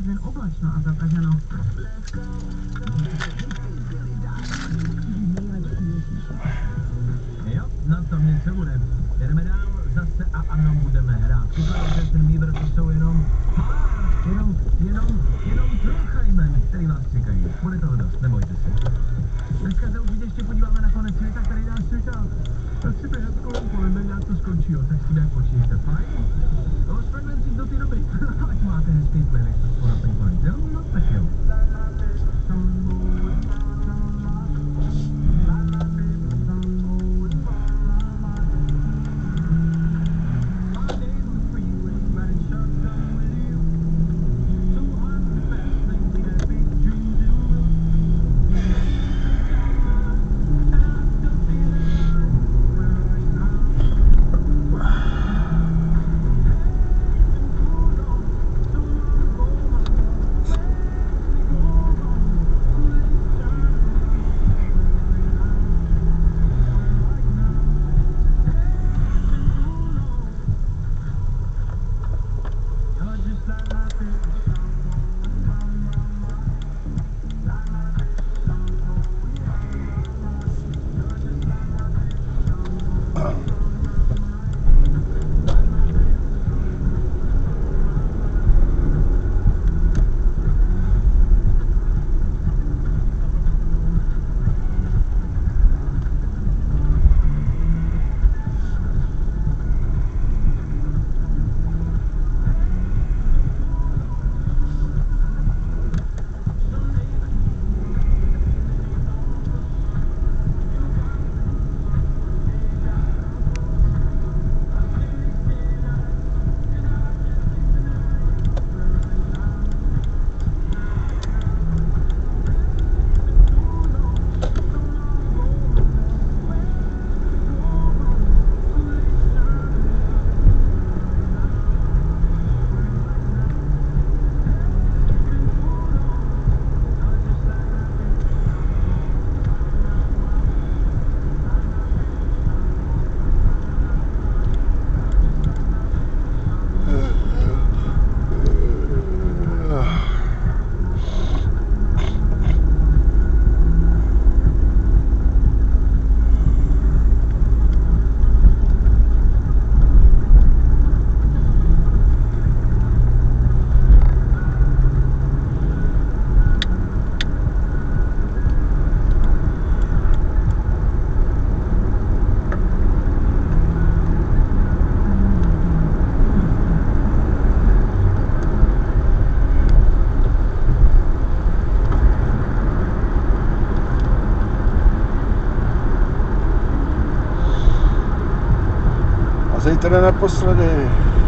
den oblačno a zataženo. Jo, no to něco bude. Jedeme dál, zase a ano, budeme hrát. Kuka, že ten výběr to jsou jenom pár, jenom, jenom, jenom trochajmen, který vás čekají. Bude toho dost, nebojte se. Dneska se určitě ještě podíváme na konec světa, který nás čeká. Tak si běhat kolem kolem, nějak to skončí, jo, tak si nějak počíšte, fajn? No, s frekvencí do té doby, ať máte hezký playlist, A zítra naposledy.